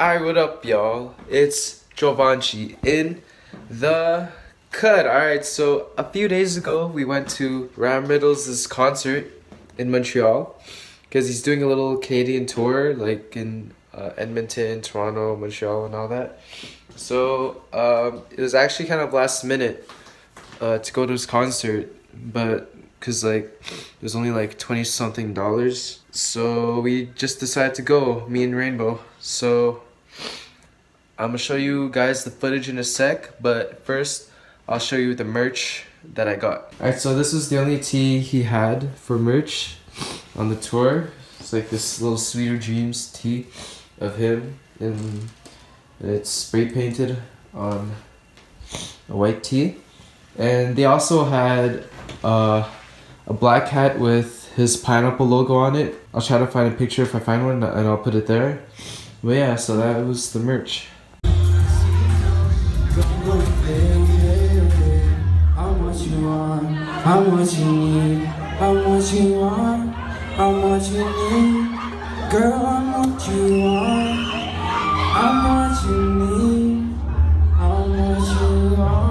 Alright, what up, y'all? It's Jovonchy in the cut. Alright, so a few days ago, we went to Ramriddlz' concert in Montreal because he's doing a little Canadian tour, like in uh, Edmonton, Toronto, Montreal, and all that. So um, it was actually kind of last minute uh, to go to his concert, but because like it was only like 20 something dollars so we just decided to go me and Raynbow so i'm gonna show you guys the footage in a sec but first i'll show you the merch that i got all right so this is the only tee he had for merch on the tour it's like this little sweeter dreams tee of him and it's spray painted on a white tee and they also had uh a black hat with his pineapple logo on it. I'll try to find a picture if I find one and I'll put it there. But yeah, so that was the merch. I'm what you need, I'm what you want, I'm what you need. Girl, I'm what you want, I'm what you need, I'm what you want.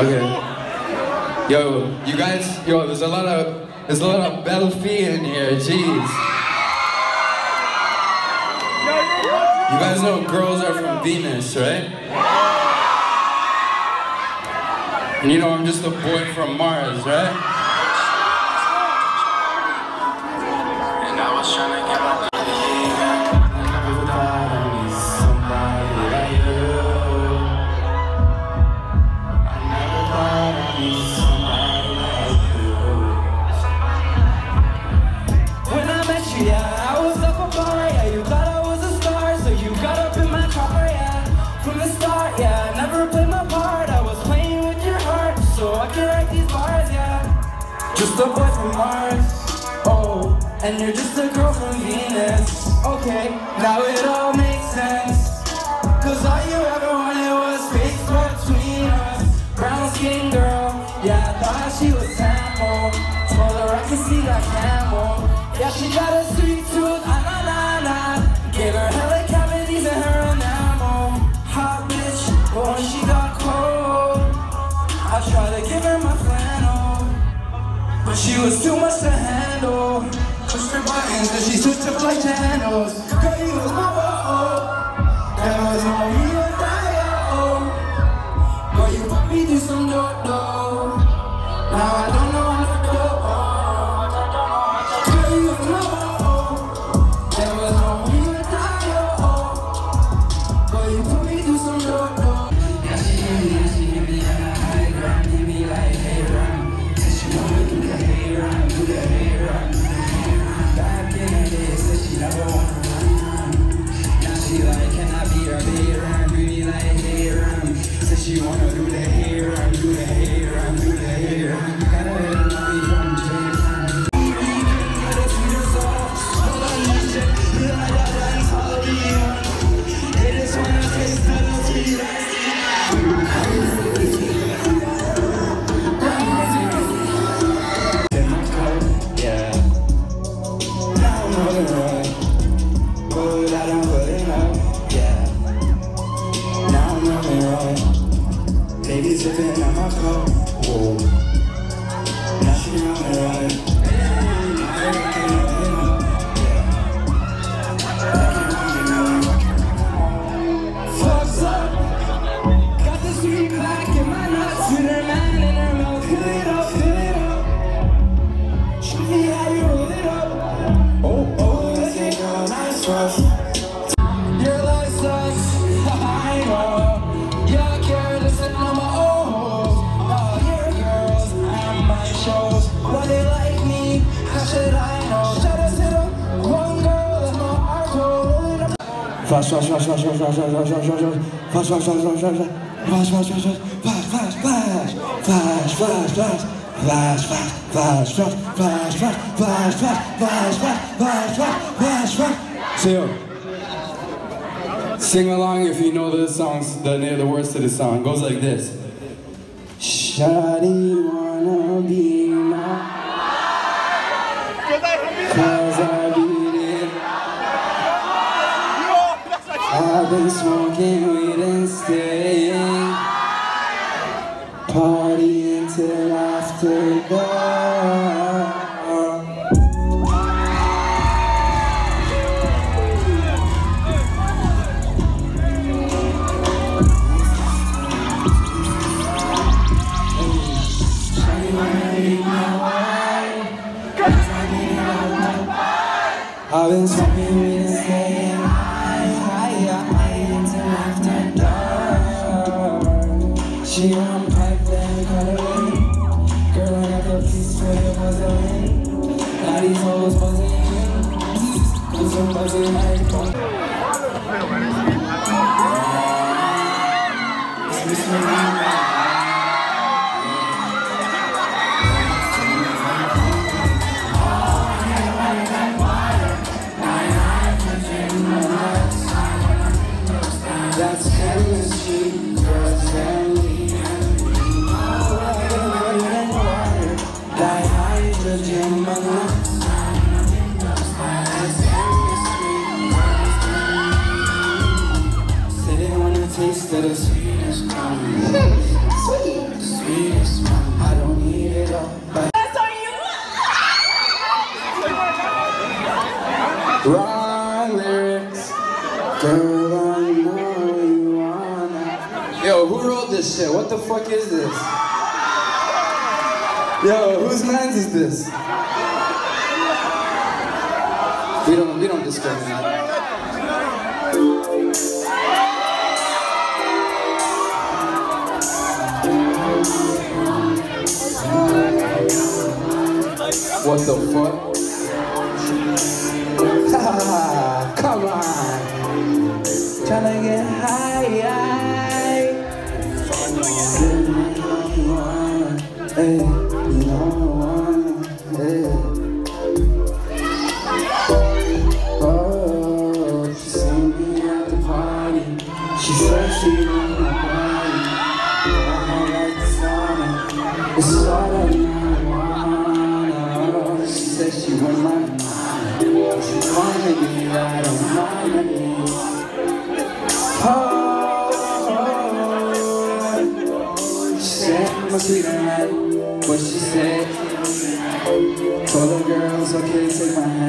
Okay. Yo, you guys, yo, there's a lot of there's a lot of Belfie in here, jeez. You guys know girls are from Venus, right? And you know I'm just a boy from Mars, right? Just a boy from Mars, oh, and you're just a girl from Venus. Okay, now it all makes sense. Cause all you ever wanted was space between us. Brown skin girl, yeah, I thought she was Tamil. Told her I could see that camel. Yeah, she got a sweet tooth, ah na na na. Gave her hella cavities in her enamel. Hot bitch, when she got cold, I tried to give her my. But she was too much to handle. Pushed her buttons and she switched up like channels. Girl, you was my oh. That was on me or die, oh. Girl, you put me through some dope, though. Now I living on my car. Flash, flash, flash, flash, flash, flash, flash, flash, flash, flash, flash. So yo, sing along if you know the songs, the the words to the song. It goes like this. Shawty been smoking weed and staying. Partying till after dark I've been smoking weed and staying She on pipe, cut her in. Girl, I got the piece for the puzzling. Now these hoes buzzing. Cause I'm buzzing like. It's Mr. Rhyme. Taste of the sweetest one. Sweet, sweetest one. I don't need it all, but That's on you. wrong lyrics. Girl, I know you wanna. Yo, who wrote this shit? What the fuck is this? Yo, whose man's is this? We don't, we don't discriminate. What the fuck? place you in my mind. Cause mine and you, I don't mind and you Oh, oh, she said, my sweet night What she said. Told the girls, okay, take my hand.